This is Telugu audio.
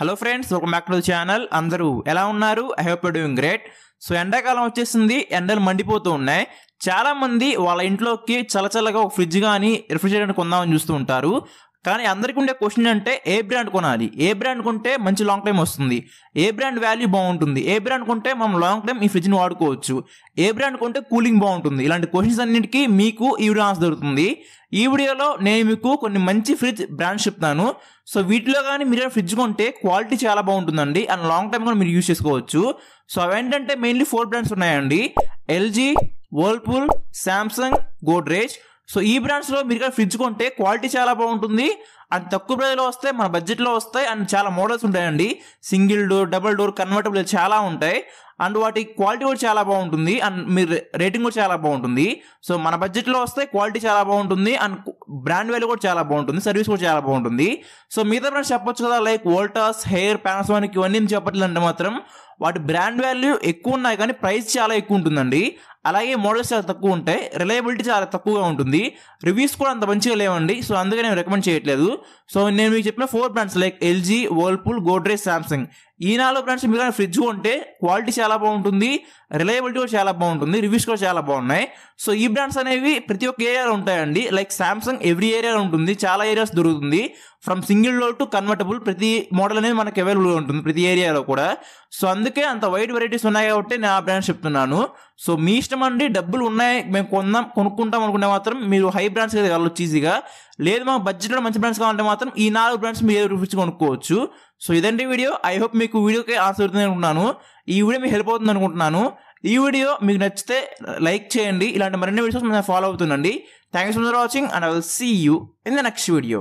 హలో ఫ్రెండ్స్ ఒక బ్యాక్ టు ఛానల్ అందరూ ఎలా ఉన్నారు? I hope you doing great so ఎండాకాలం వచ్చేసింది ఎండలు మండిపోతూ ఉన్నాయి. చాలామంది వాళ్ళ ఇంట్లోకి చల్లచల్లగా ఒక ఫ్రిడ్జ్ కానీ రిఫ్రిజిరేటర్ కొందామని చూస్తూ ఉంటారు. కానీ అందరికీ ఉండే క్వశ్చన్ అంటే ఏ బ్రాండ్ కొనాలి? ఏ బ్రాండ్ కొంటే మంచి లాంగ్ టైం వస్తుంది. ఏ బ్రాండ్ వాల్యూ బాగుంటుంది? ఏ బ్రాండ్ కొంటే మనం లాంగ్ టైం ఈ ఫ్రిడ్జ్ని వాడుకోవచ్చు. ఏ బ్రాండ్ కొంటే కూలింగ్ బాగుంటుంది. ఇలాంటి క్వశ్చన్స్ అన్నిటికీ మీకు ఈ వీడియో ఆన్సర్ దొరుకుతుంది. ఈ వీడియోలో నేను మీకు కొన్ని మంచి ఫ్రిడ్జ్ బ్రాండ్స్ చెప్తాను. సో వీటిలో కానీ మీరు ఫ్రిడ్జ్ కొంటే క్వాలిటీ చాలా బాగుంటుందండి. అండ్ లాంగ్ టైం కూడా మీరు యూజ్ చేసుకోవచ్చు. సో అవేంటంటే మెయిన్లీ ఫోర్ బ్రాండ్స్ ఉన్నాయండి. LG Whirlpool Samsung Godrej so ఈ బ్రాండ్స్లో మీరు కానీ ఫ్రిడ్జ్ కొంటే క్వాలిటీ చాలా బాగుంటుంది. అండ్ తక్కువ ప్రైజ్లో వస్తాయి మన బడ్జెట్లో వస్తాయి. అండ్ చాలా మోడల్స్ ఉంటాయండి. Single door double door convertible చాలా ఉంటాయి. అండ్ వాటి క్వాలిటీ కూడా చాలా బాగుంటుంది. అండ్ మీరు రేటింగ్ కూడా చాలా బాగుంటుంది. సో మన బడ్జెట్లో వస్తే క్వాలిటీ చాలా బాగుంటుంది. అండ్ బ్రాండ్ వాల్యూ కూడా చాలా బాగుంటుంది. సర్వీస్ కూడా చాలా బాగుంటుంది. సో మిగతా బ్రాండ్స్ చెప్పొచ్చు కదా లైక్ వోల్టాస్ హెయిర్ పానాసోనిక్ ఇవన్నీ చెప్పట్లేదు అంటే మాత్రం. వాటి బ్రాండ్ వాల్యూ ఎక్కువ ఉన్నాయి కానీ ప్రైస్ చాలా ఎక్కువ ఉంటుందండి. అలాగే మోడల్స్ చాలా తక్కువ ఉంటాయి. రిలయబిలిటీ చాలా తక్కువగా ఉంటుంది. రివ్యూస్ కూడా అంత మంచిగా లేవండి. సో అందుకే నేను రికమెండ్ చేయట్లేదు. సో నేను మీకు చెప్పిన four brands like LG Whirlpool Godrej Samsung ఈ ఫ్రెండ్స్ బ్రాండ్స్ ఫ్రిడ్జ్ ఉంటే క్వాలిటీ చాలా బాగుంటుంది రిలయబిలిటీ కూడా చాలా బాగుంటుంది రివ్యూస్ కూడా చాలా బాగున్నాయి. సో ఈ బ్రాండ్స్ అనేవి ప్రతి ఒక్క ఏరియాలో ఉంటాయండి. లైక్ సామ్సంగ్ ఎవ్రీ ఏరియాలో ఉంటుంది చాలా ఏరియాస్ దొరుకుతుంది. From single door to convertible ప్రతి మోడల్ అనేది మనకు అవైలబుల్గా ఉంటుంది ప్రతి ఏరియాలో కూడా. సో అందుకే అంత వైడ్ వెరైటీస్ ఉన్నాయి కాబట్టి నేను ఆ బ్రాండ్స్ చెప్తున్నాను. సో మీ ఇష్టం అండి డబ్బులు ఉన్నాయి మేము కొందాం కొనుక్కుంటాం అనుకుంటే మాత్రం మీరు హై బ్రాండ్స్ అయితే వెళ్ళొచ్చు ఈజీగా లేదు మాకు బడ్జెట్లో మంచి బ్రాండ్స్ కావాలంటే మాత్రం ఈ నాలుగు బ్రాండ్స్ మీరు రూపీస్ కొనుక్కోవచ్చు. సో ఇదండి వీడియో. ఐ హోప్ మీకు వీడియోకి ఆన్సర్ అవుతుంది అనుకుంటున్నాను. ఈ వీడియో మీకు హెల్ప్ అవుతుంది అనుకుంటున్నాను. ఈ వీడియో మీకు నచ్చితే లైక్ చేయండి. ఇలాంటి మరిన్ని వీడియోస్ మనం ఫాలో అవుతుందండి. Thank you so much for watching and I will see you in the next video